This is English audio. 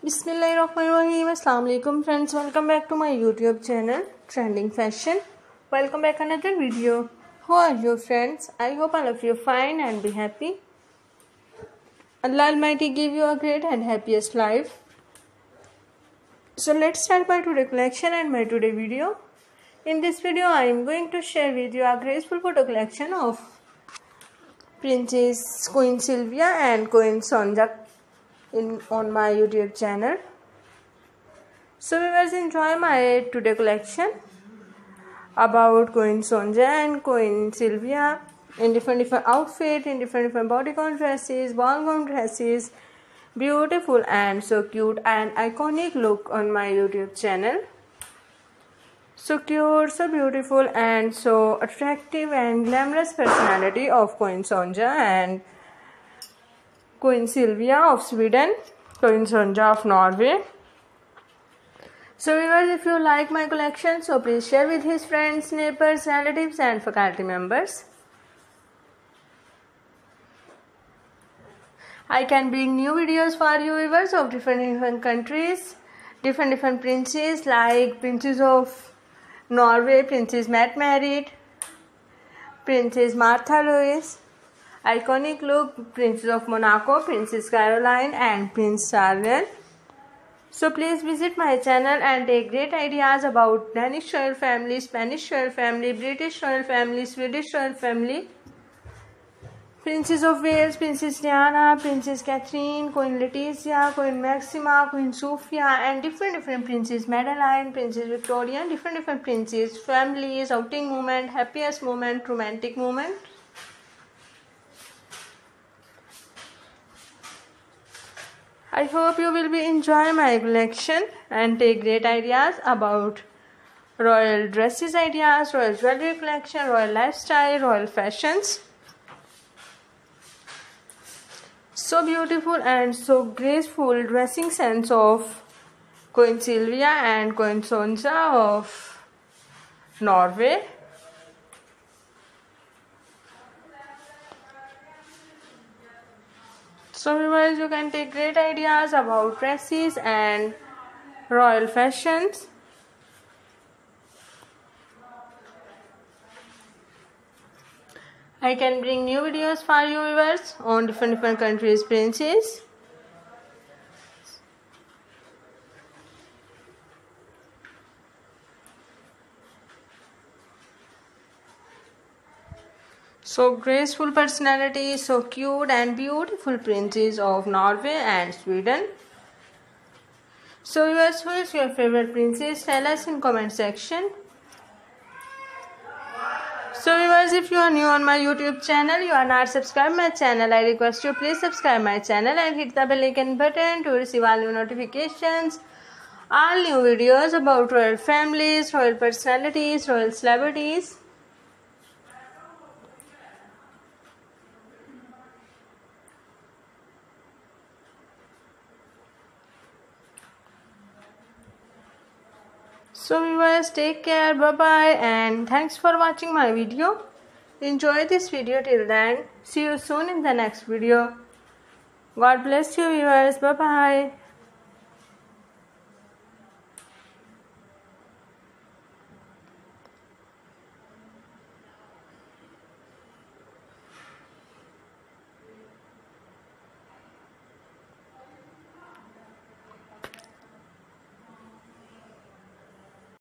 Bismillahirrahmanirrahim. Assalamu alaikum friends. Welcome back to my YouTube channel Trending Fashion. Welcome back another video. How are you friends? I hope all of you are fine and be happy. Allah Almighty give you a great and happiest life. So let's start my today collection and my today video. In this video I am going to share with you a graceful photo collection of Princess Queen Silvia and Queen Sonja in on my YouTube channel. So viewers enjoy my today collection about Queen Sonja and Queen Silvia in different different outfit, in different different bodycon dresses, ballroom dresses, beautiful and so cute and iconic look on my YouTube channel. So cute, so beautiful and so attractive and glamorous personality of Queen Sonja and Queen Silvia of Sweden, Queen Sonja of Norway. So viewers, if you like my collection, so please share with his friends, neighbors, relatives and faculty members. I can bring new videos for you viewers of different different countries, different different princes like Princess of Norway, Princess Mette-Marit, Princess Martha Louise, iconic look Princess of Monaco, Princess Caroline and Prince Charles. So please visit my channel and take great ideas about Danish royal family, Spanish royal family, British royal family, Swedish royal family, Princess of Wales, Princess Diana, Princess Catherine, Queen Letizia, Queen Maxima, Queen Sophia and different different princes, Madeleine, Princess Victoria different different princes, families, outing moment, happiest moment, romantic moment. I hope you will be enjoy my collection and take great ideas about royal dresses ideas, royal jewelry collection, royal lifestyle, royal fashions. So beautiful and so graceful dressing sense of Queen Silvia and Queen Sonja of Norway. So viewers, you can take great ideas about dresses and royal fashions. I can bring new videos for you viewers on different different countries princes. So graceful personality, so cute and beautiful princes of Norway and Sweden. So viewers, who is your favorite princess? Tell us in comment section. So viewers, if you are new on my YouTube channel, you are not subscribed my channel, I request you please subscribe my channel and hit the bell icon button to receive all new notifications, all new videos about royal families, royal personalities, royal celebrities. So viewers take care bye bye and thanks for watching my video. Enjoy this video till then. See you soon in the next video. God bless you viewers. Bye bye.